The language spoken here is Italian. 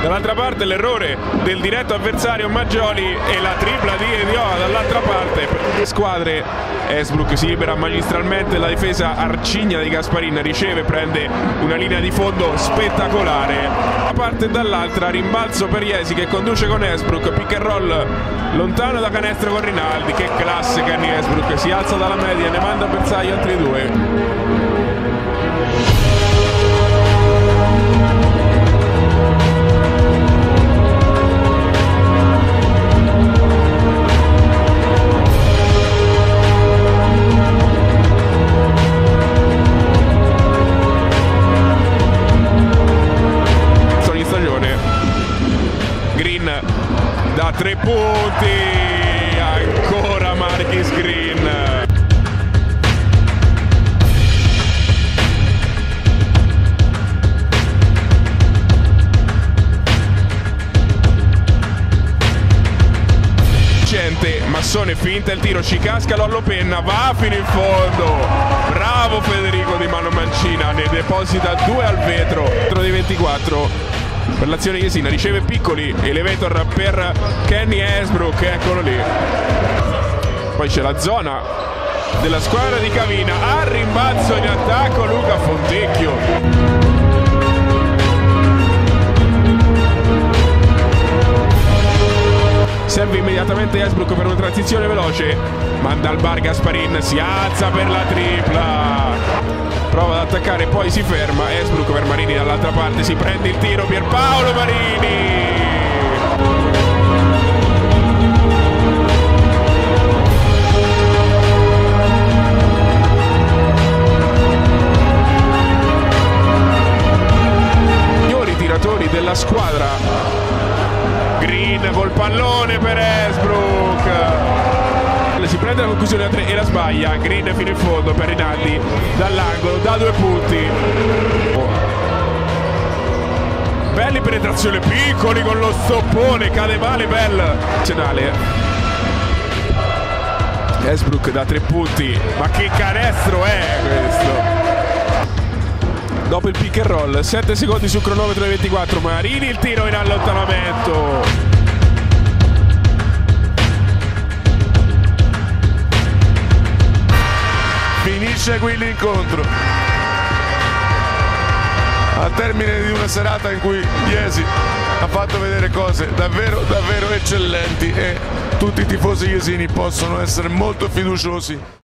dall'altra parte l'errore del diretto avversario Maggioli e la tripla di Edioa dall'altra parte per squadre Esbrook si libera magistralmente la difesa arcigna di Gasparin riceve prende una linea di fondo spettacolare. Da parte e dall'altra rimbalzo per Iesi che conduce con Esbrook pick and roll lontano da canestro con Rinaldi che classe Kenny Esbrook si alza dalla media ne manda a bersaglio altri due da tre punti ancora Marquis Green Massone finta il tiro, ci casca Lollo Penna, va fino in fondo. Bravo Federico Di Mano Mancina, ne deposita due al vetro. Vetro di 24 per l'azione Iesina, riceve piccoli, elevator per Kenny Esbrook, eccolo lì. Poi c'è la zona della squadra di Cavina, a rimbalzo in attacco Luca Fontecchio. Serve immediatamente Esbrook per una transizione veloce. Manda al bar Gasparin, si alza per la tripla. Prova ad attaccare, poi si ferma. Esbrook per Marini dall'altra parte, si prende il tiro Pierpaolo Marini. Migliori tiratori della squadra. Green col pallone per Esbrook. Si prende la conclusione a tre e la sbaglia. Green fino in fondo per Rinaldi dall'angolo da due punti penetrazione piccoli con lo stoppone cade male Bell nazionale Esbrook da tre punti. Ma che canestro è questo? Dopo il pick and roll 7 secondi sul cronometro dei 24 Marini il tiro in allontanamento. Finisce qui l'incontro. Termine di una serata in cui Iesi ha fatto vedere cose davvero, davvero eccellenti e tutti i tifosi iesini possono essere molto fiduciosi